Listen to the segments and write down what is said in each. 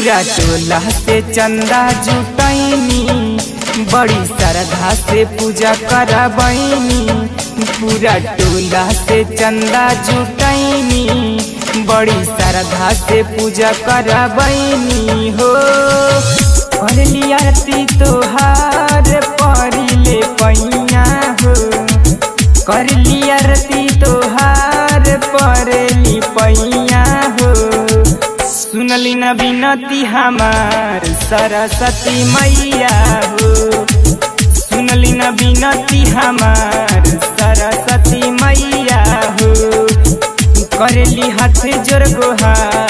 पूरा टोला से चंदा जुटैनी बड़ी श्रद्धा से पूजा करबैनी, पूरा टोला से चंदा जुटैनी बड़ी श्रद्धा से पूजा करबैनी, हो। पढ़ली आरती तोहार सुनली न बिनती हमार सरस्वती मैया हो। सुनली न बिनती हमार सरस्वती मैया हो। करली हाथ ज़ोर गोहार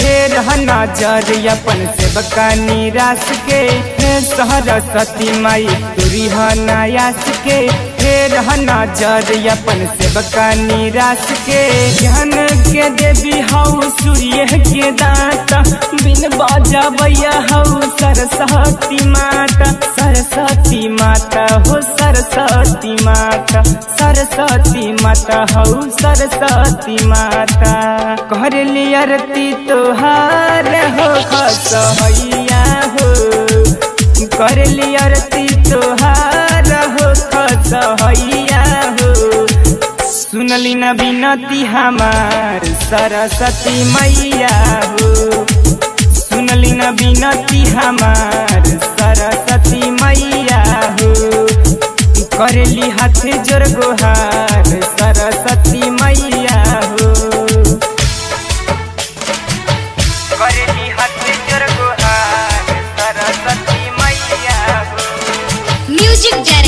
हे रह नज़र अपन सेवका निराश के। हे सरस्वती माई चुरी नयास के। हे रह नज़र अपन सेवका निराश के। ज्ञान के देवी हऊ सूर्य के दाता। बिन बाजा बजबैया हऊ सरस्वती माता। सरस्वती माता हो सरस्वती माता। सरस्वती माता हऊ सरस्वती माता। कर लियरती तोहार हो खसहैया हो। कर लियरती तोहार हो खसहैया हो। सुनली न बिनती हमार सरस्वती मैया हो। सुनली न बिनती हमार सरस्वती मैया हो। करली हाथ ज़ोर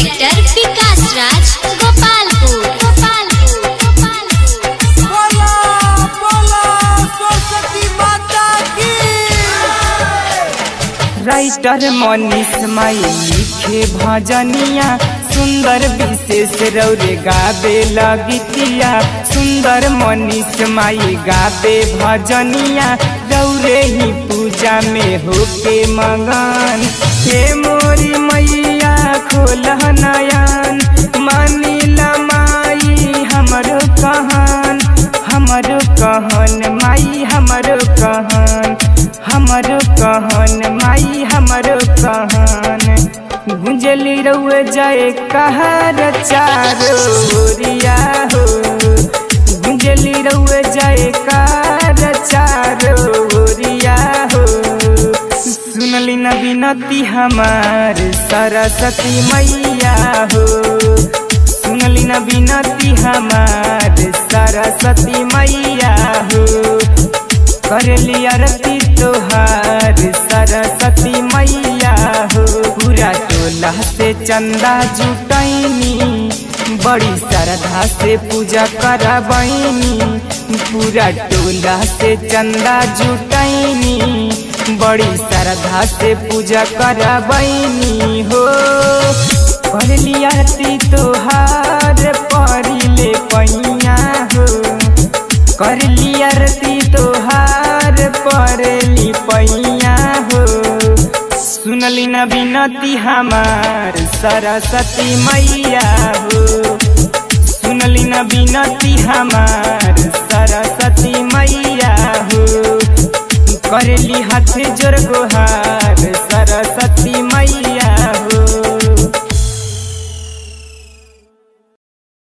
विकास राज गोपालपुर बोला बोला सरस्वती माता की। राइटर मनीष माई लिखे भजनिया सुंदर विशेष रौरे गावे लगतिया सुंदर मनीष माई गावे भजनिया रौरे ही पूजा में होके मगन। हे मोरी कहन, हमरो कहन, माई हमरो कहन। गुंजली रउए जाए कहर चारो ओरिया हो। गुंजली रउए जाए कहर चारो हो। सुनली न हमार सरस्वती मैया हो। सुनली न हमार सरस्वती मैया हो। करली आरती तोहार, सरस्वती मैया हो। पूरा टोला से चंदा जुटैनी, बड़ी श्रद्धा से पूजा करबैनी। पूरा टोला से चंदा जुटैनी, बड़ी श्रद्धा से पूजा करबैनी हो। पढ़ली आरती तोहार, पढ़ले पैया हो। करली आरती तोहार पढ़ली पैया हो। सुनली न बिनती हमार सरस्वती मैया हो। सुनली न बिनती हमार सरस्वती मैया हो। करली हाथ ज़ोर गोहार सरस्वती